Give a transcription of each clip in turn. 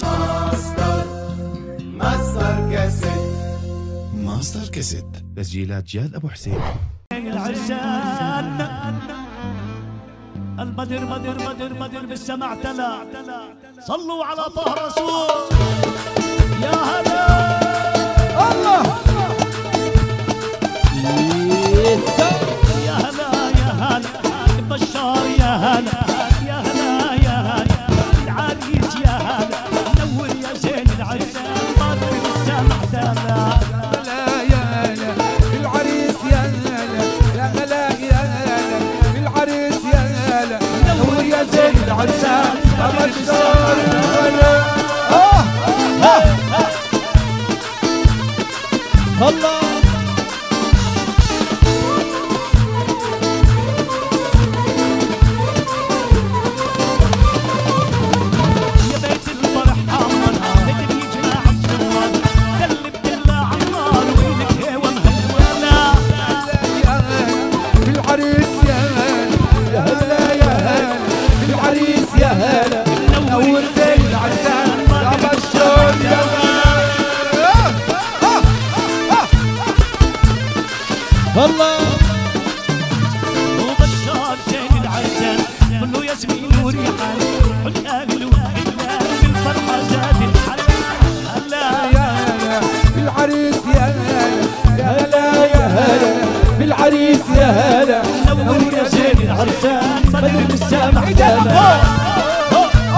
ماستر ماستر كاسيت. ماستر كاسيت تسجيلات جاد أبو حسين. العشان البدر بدر بدر بدر بالسمع تلا. صلوا على طه رسول. يا هلا. الله. Shalom.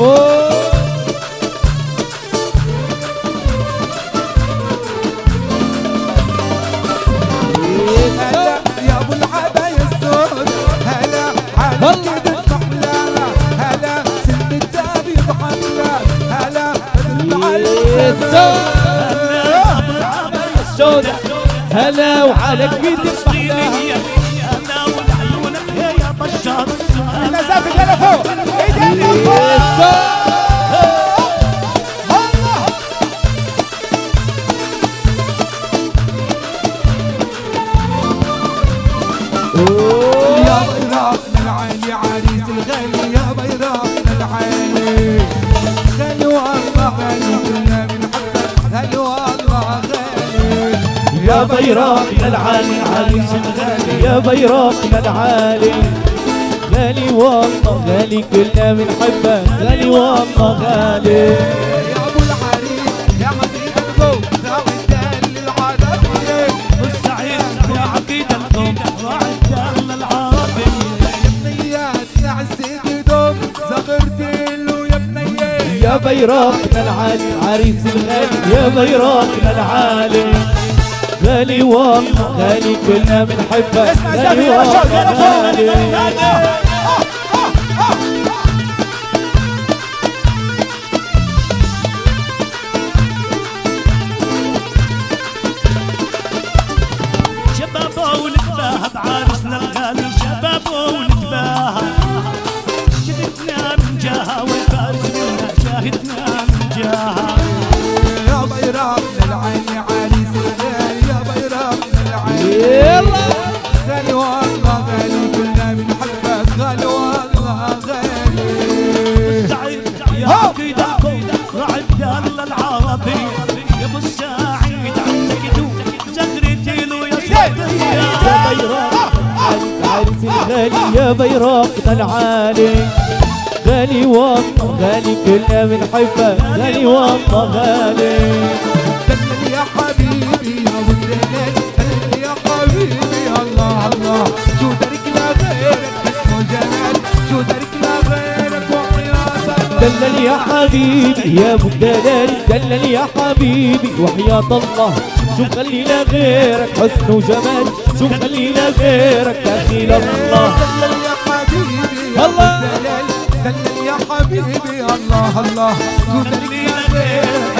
Boa! يا العالي علي غالي. يا بيراق يا العالي غالي والله غالي. كلنا بنحبك غالي والله غالي. يا بيراقنا العالي عريس الغالي. يا بيراقنا العالي غالي والله غالي كلنا بنحبك غالي والله غالي بيراق العالي. غالي والله غالي كلنا بنحبك غالي والله غالي. دلل يا حبيبي يا ابو الدلال دلل يا حبيبي الله الله. شو دارك لغيرك اسمه جمال شو دارك لغيرك وحياة دلل يا حبيبي يا ابو الدلال دلل يا حبيبي وحياة الله. شو مخلينا غيرك حسن وجمال شو مخلينا غيرك دخيل الله دلل يا حبيبي الله. دلل يا حبيبي الله الله شو دليل غير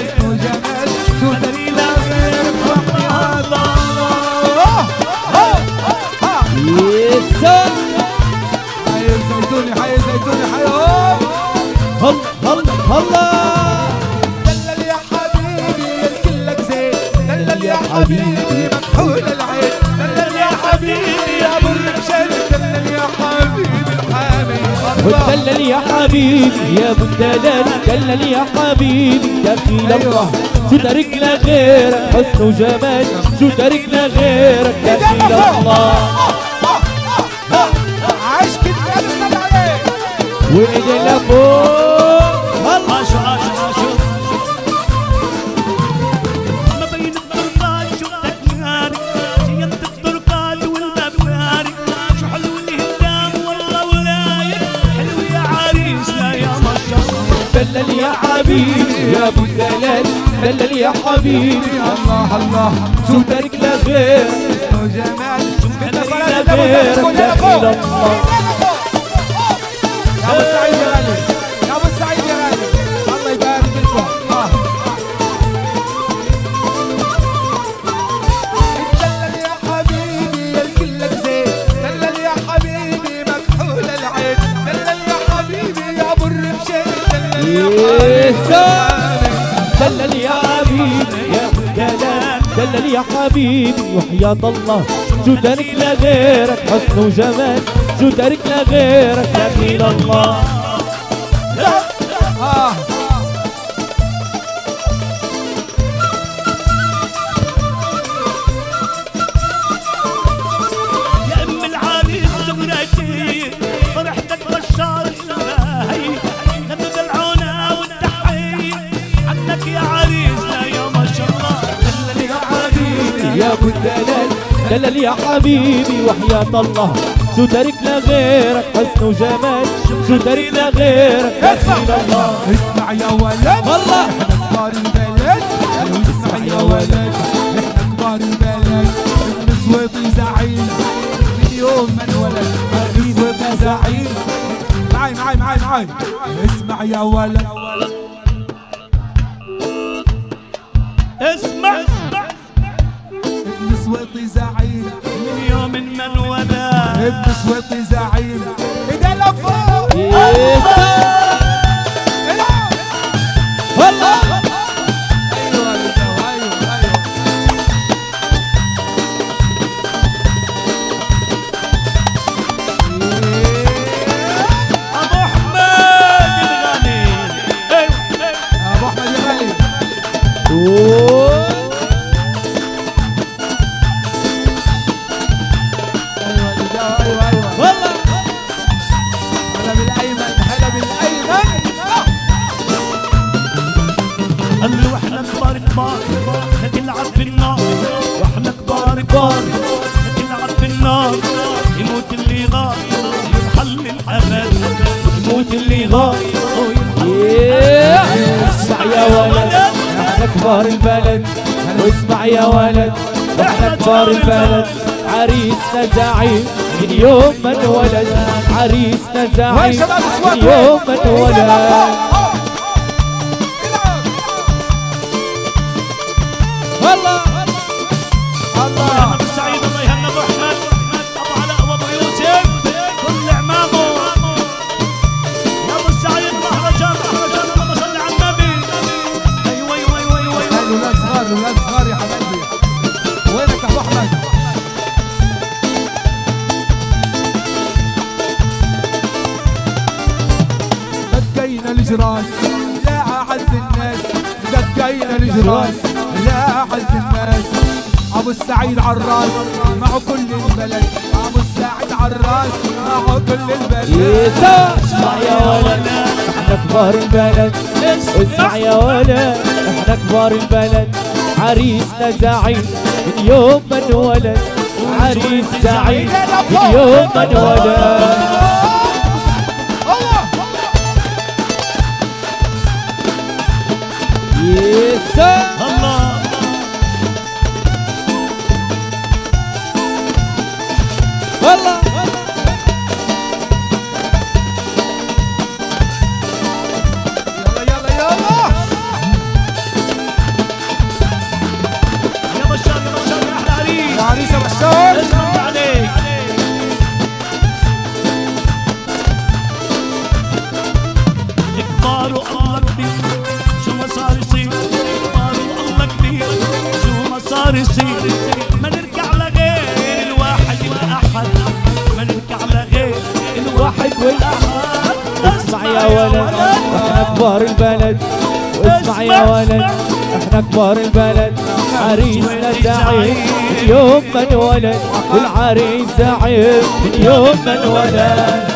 دلل يا حبيبي دخيل الله شو تركنا غيرك. حسن وجمال شو تركنا غيرك دخيل الله عاش كده يا أستاذ علي وايدينا فوق حبيبي الله الله. شو تركنا غيرك وجمال بدنا صلاة خلينا النبي غيرك صلى الله دخيل عليه الله يا ابو وحياة الله. شو تركنا غيرك حسن وجمال. شو تركنا غيرك دخيل الله. دلل يا حبيبي وحياة الله. شو تركنا غيرك؟ حسن وجمال. شو تركنا غيرك؟ دخيل الله. اسمع يا ولد. والله. إحنا كبار البلد. اسمع يا ولد. إحنا كبار البلد. ابن سويطي زعيم. من يوم ما انولد. ابن سويطي زعيم. معاي معاي معاي معاي. اسمع يا ولد. اسمع. ابن سويطي زعيم. من يوم من ابن سويطي زعيم. ايدي لفوق كبار البلد واسمع يا ولد إحنا كبار البلد. عريسنا زعيم من يوم ما انولد عريسنا زعيم من يوم ما انولد الجراس لا أعز الناس دقينا الجراس لا أعز الناس. أبو السعيد عراس معه كل البلد. أبو السعيد عراس معه كل البلد. اسمع يا ولد إحنا كبار البلد. اسمع يا ولد إحنا كبار البلد. عريسنا زعيم من يوم ما انولد. عريس زعيم من يوم ما انولد. نسيت ما نرجع لغير الواحد والأحد. ما نرجع لغير الواحد والأحد. اسمع يا ولد إحنا كبار البلد. اسمع يا ولد إحنا كبار البلد. عريسنا سعيد يوم ما انولد والعريس سعيد يوم ما انولد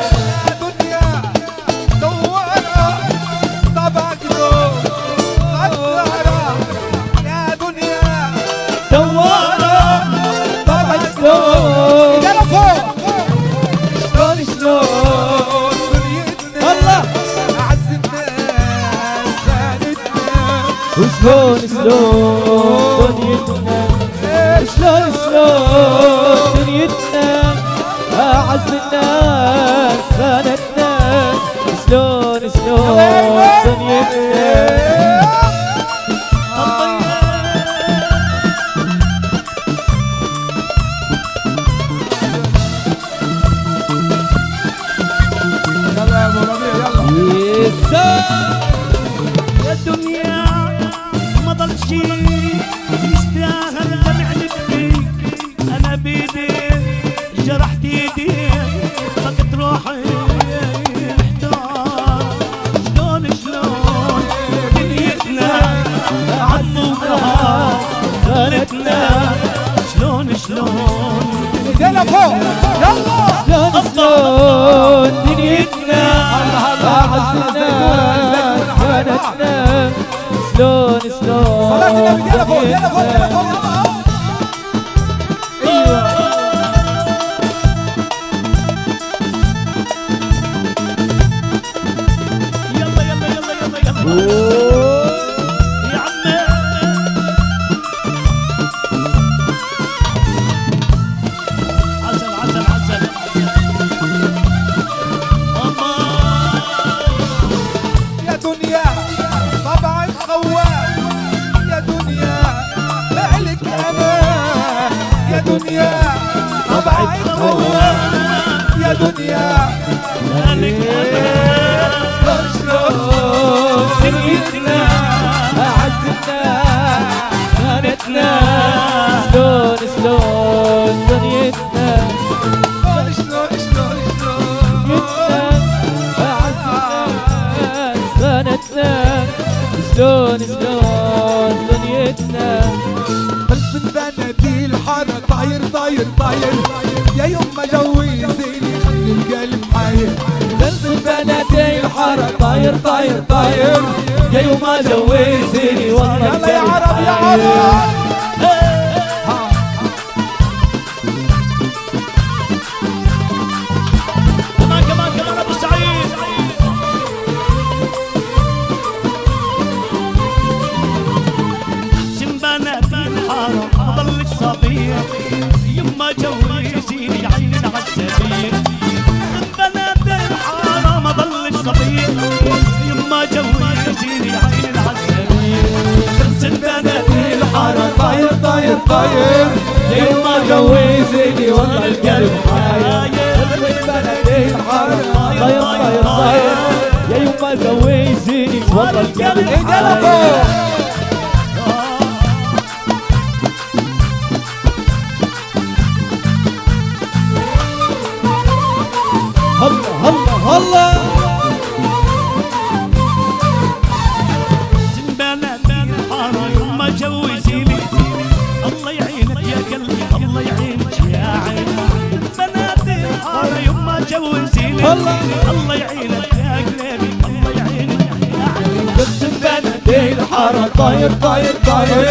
شلون دنيتنا شلون شلون شلون شلون صلاة النبي يلا فوق يلا فوق يلا فوق. دنيا طبعا خوان يا دنيا. مالك أمان شلون دنيتنا أعز الناس خانتنا شلون شلون دنيتنا شلون شلون شلون خانتنا شلون شلون دنيتنا طاير طاير يا يوم ما جوزيني خلي القلب حاير خلص البناديل حارة طاير طاير طاير. يا يوم ما جوزيني والله يا عرب يا. عرب. طاير طاير يوم ما جوزيني والله القلب حاير البناديل حارة طاير طاير طاير يوم ما والله القلب الله. الله يعينك يا قلبي الله يعينك. يا عين بس البناديل حارة طاير طاير طاير.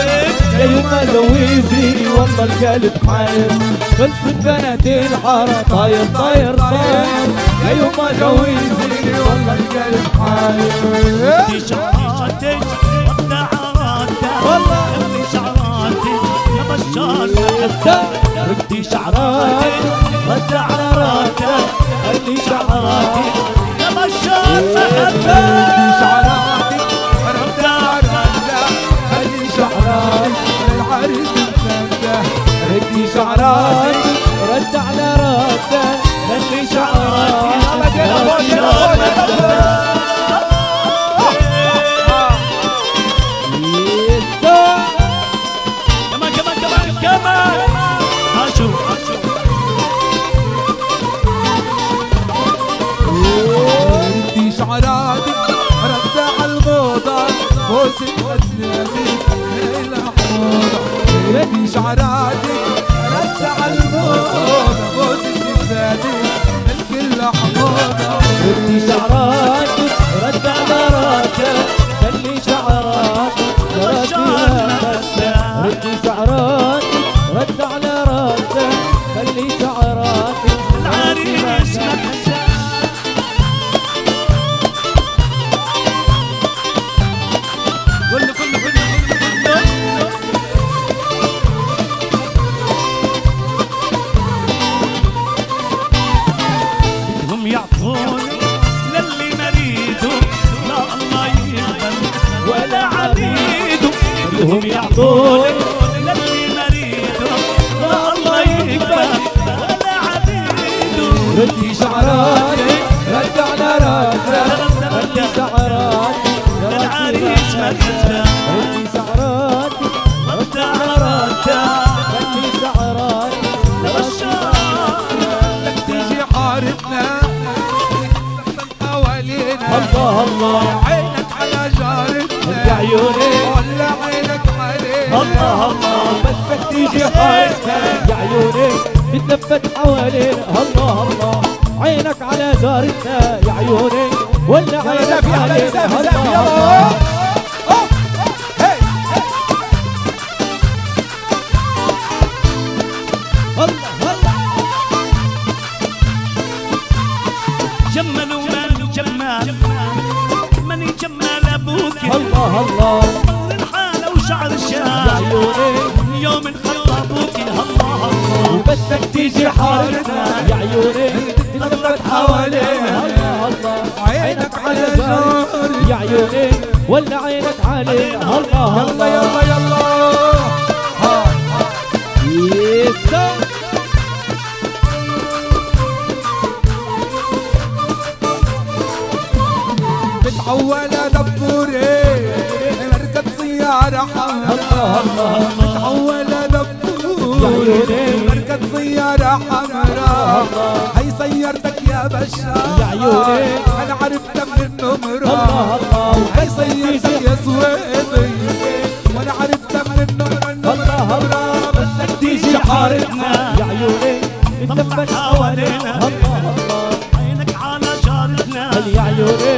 يا يوم ما جوزيني والله القلب حاير. بس البناديل حارة طاير طاير طاير. يا يوم ما جوزيني والله القلب حاير. دي شعراتك ودعاتك والله. اللي شعراتك يا بشار ردي شعراتك رد على راتك oh. حارتنا يا عيوني بتلفت حوالينا. الله الله عينك على زارتنا. يا عيوني ولا عينك علينا. الله الله. الله الله. من حاله وشعر عيوني. يوم الله وبسك تيجي حارتنا يا عيوني. حوالينا. الله الله عينك على جارتنا يا عيوني ولا عينك علينا الله يلا يلا يلا. يسا متعول دبوري مركب سيارة حمراء. متعول دبوري لك زيارة حمراء هي سيارتك يا بشار. يا عيوني. أنا عرفتك من نمرة هي سيارتك يا سويدي. وأنا عرفتك من النمرة الله الله. بدك تيجي حارتنا. يا عيوني. تلبس حوالينا. الله الله. عينك على جارتنا يا عيوني؟